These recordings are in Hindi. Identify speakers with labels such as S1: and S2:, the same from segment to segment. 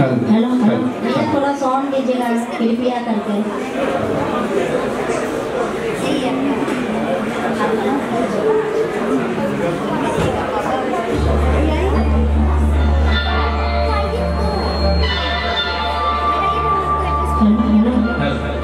S1: हेलो हेलो भैया थोड़ा साउंड दीजिएगा कृपया करके। हेलो हेलो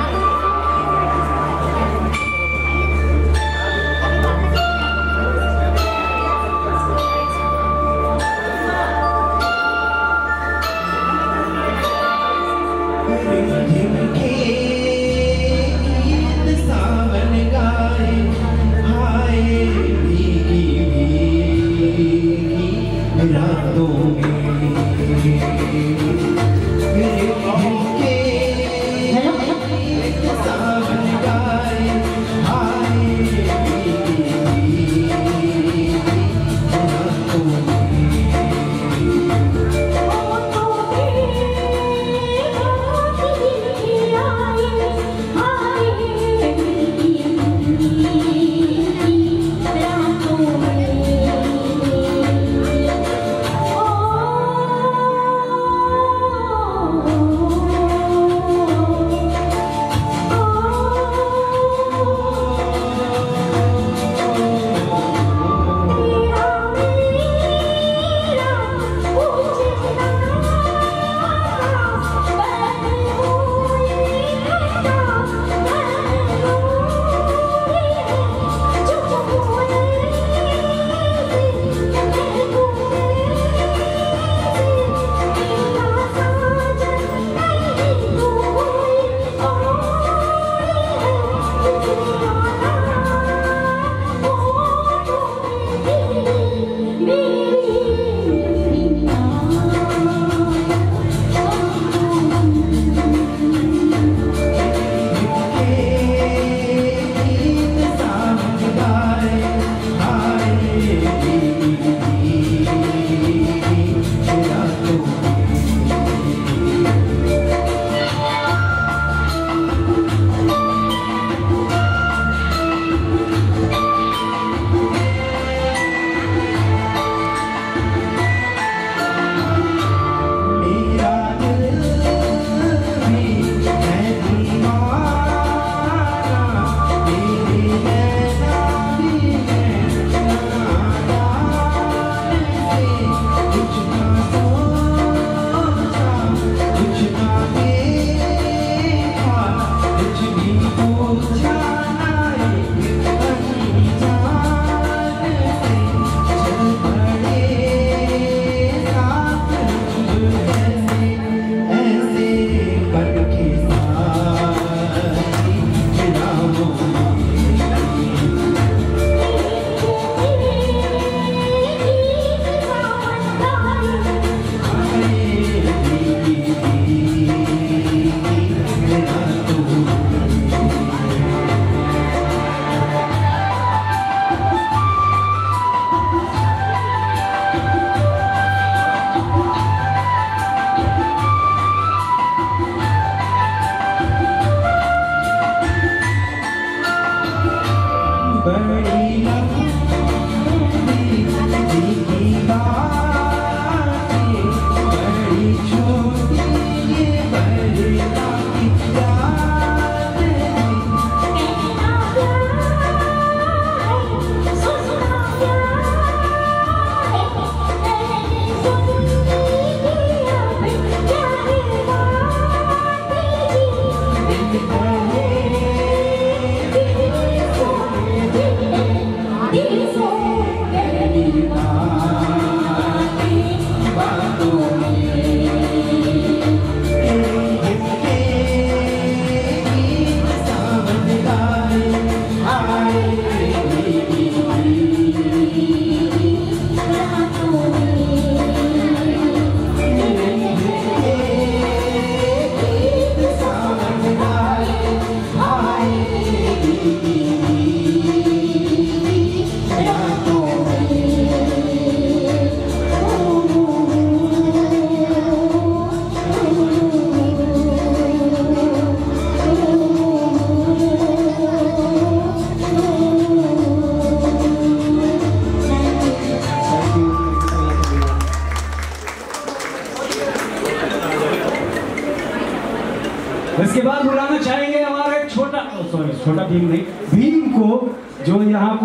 S2: इसके बाद बुलाना चाहेंगे हमारे छोटा सॉरी छोटा भीम नहीं। भीम को जो यहाँ पर